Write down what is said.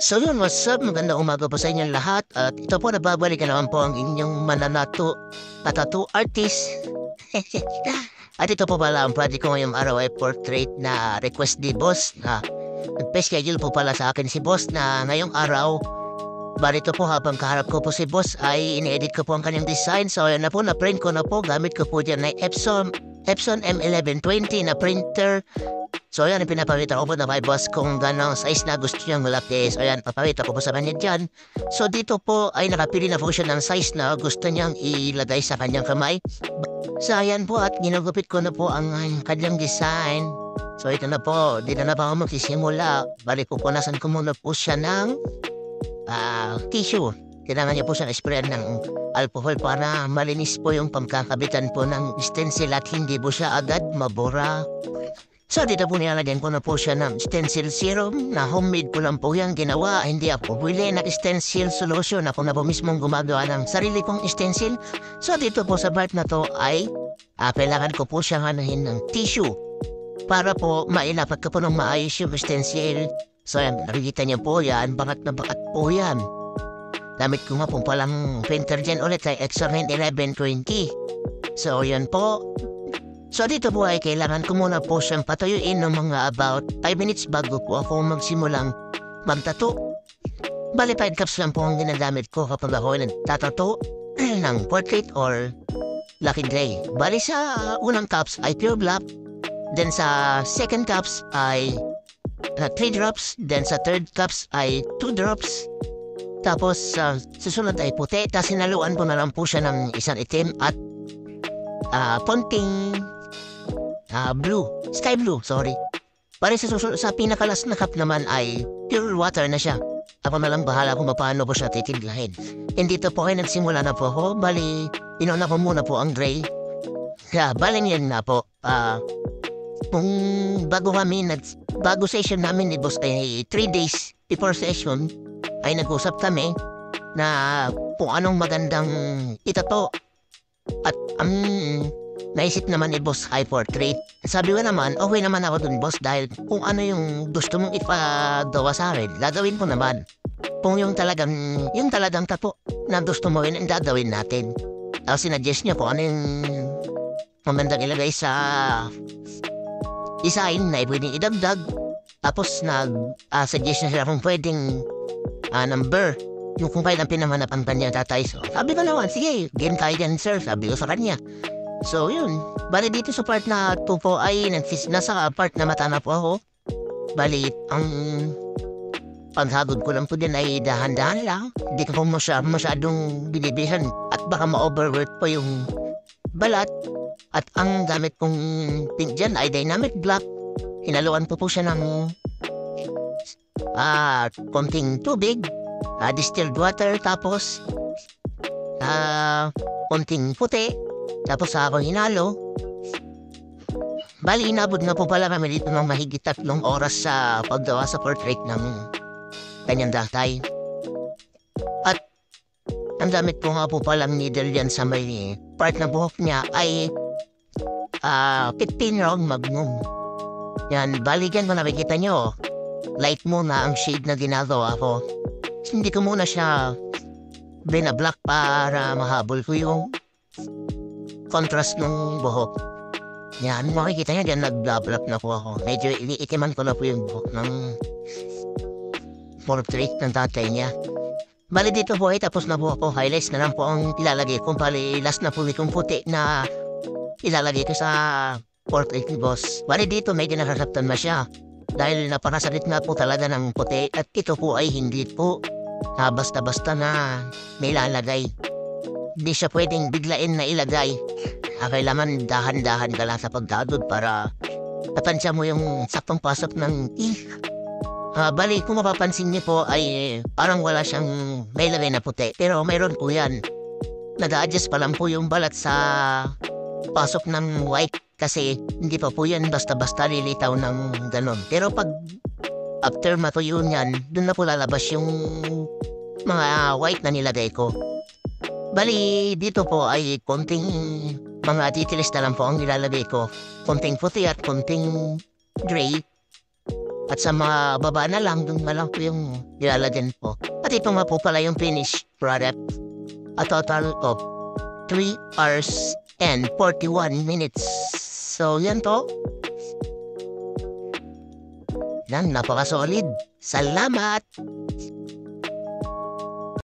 So yun, what's up? Magandang umaga po sa inyong lahat. At ito po, nababalik na naman po ang inyong mananato at tattoo artist. at ito po pala ang project ko ngayong araw ay portrait na request ni boss na nagpa-schedule po pala sa akin si boss na ngayong araw Barito po habang kaharap ko po si boss ay ini-edit ko po ang kanyang design. So ayan na po, na-print ko na po. Gamit ko po dyan na Epson, Epson M1120 na printer. So ayan, pinapawita ko po na kay boss kung gano'ng size na gusto niyang malaki. So ayan, papawita ko po sa kanya dyan. So dito po ay nakapili na po siya ng size na gusto niyang ilagay sa kanyang kamay. So ayan po at ginagupit ko na po ang kanyang design. So ito na po, dito na pa ako magsisimula. Balik po punasan ko muna po siya ng ah, tissue. Kailangan niya po siyang sprayan ng alcohol para malinis po yung pagkakabitan po ng stencil at hindi po siya agad mabura. So dito po nilalagyan ko na po siya ng stencil serum na homemade ko lang po yan ginawa. Hindi ako bili ng stencil solution. Ako na po mismong gumagawa ng sarili kong stencil. So dito po sa part na to ay ah, kailangan ko po siyang hanahin ng tissue para po mailapat ko po ng maayos yung stencil. So yan, nakikita niyo po yan, bangat na bangat po yan. Damit ko nga po palang printer dyan ulit ay Exorment 1120. So yan po, So dito po ay kailangan ko muna po siyang patuyuin ng mga about 5 minutes bago po ako magsimulang magtato. Bali 5 cups lang po ang ginagamit ko kapag ako ay nagtatato ng portrait or lucky gray. Bali sa unang cups ay pure black. Then sa second cups ay 3 drops. Then sa third cups ay 2 drops. Tapos sa susunod ay puti. Tapos sinaluan ko na lang po siya ng isang itim at uh, konting Ah, blue. Sky blue, sorry. Pare sa, susunod, sa pinakalas na cup naman ay pure water na siya. Ako na lang bahala kung paano po siya titiglahin. Hindi to po ay nagsimula na po ako. Bali, inuna ko muna po ang gray. Kaya, baling yan na po. Ah, kung bago kami, nag, bago session namin ni Boss ay 3 days before session, ay nag-usap kami na kung anong magandang itato. At um, Naisip naman ni Boss high portrait. Sabi ko naman, okay naman ako dun boss dahil kung ano yung gusto mong ipagawa sa akin, gagawin ko naman. Kung yung talagang, yung talagang tapo na gusto mo yun, gagawin natin. Tapos sinadjust niya po ano yung magandang ilagay sa design na pwedeng idagdag. Tapos nag-suggest uh, na sila kung pwedeng uh, number yung kung kailan pinamanapan pa niya tatay. So, sabi ko naman, sige, game tayo dyan, sir. Sabi ko sa kanya. So, yun. Bali dito sa part na 2 po ay nagsis nasa part na mata na po ako. Bali, ang paghagod ko lang po din ay dahan-dahan lang. Hindi ko po masya, masyadong binibihan at baka ma-overwork po yung balat. At ang gamit kong pink dyan ay dynamic black. Hinaluan po po siya ng ah, konting tubig, ah, distilled water, tapos ah, konting puti, tapos ako hinalo. Bali, inabot na po pala kami dito ng mahigit tatlong oras sa paggawa sa portrait ng kanyang datay. At ang damit ko nga po palang needle yan sa may part na buhok niya ay uh, 15 round magnum. Yan, balikan mo nakikita nyo. Light muna ang shade na ginagawa ko. Hindi ko muna siya binablock para mahabol ko yung contrast ng buhok. Yan, makikita niya dyan, nag-blablap na po ako. Medyo iniitiman ko na po yung buhok ng portrait ng tatay niya. Bali dito po ay tapos na po ako. Highlights na lang po ang ilalagay ko. Bali last na po itong puti na ilalagay ko sa portrait ni boss. Bali dito medyo nakasaptan na siya. Dahil napakasakit na po talaga ng puti at ito po ay hindi po na basta-basta na may lalagay. Di siya pwedeng biglain na ilagay. Ah, kailangan dahan-dahan ka lang sa pagdadod para tapansya mo yung saktong pasok ng ink. Ah, bali, kung mapapansin niyo po ay parang wala siyang may lagay na puti. Pero mayroon po yan. Nag-a-adjust pa lang po yung balat sa pasok ng white kasi hindi pa po yan basta-basta lilitaw ng ganon. Pero pag after matuyo niyan, dun na po lalabas yung mga white na nilagay ko. Bali, dito po ay konting mga details na lang po ang nilalagay ko. Konting puti at konting gray. At sa mga baba na lang, dun na lang po yung nilalagyan po. At ito nga po pala yung finished product. A total of 3 hours and 41 minutes. So, yan to. Yan, napaka-solid. Salamat!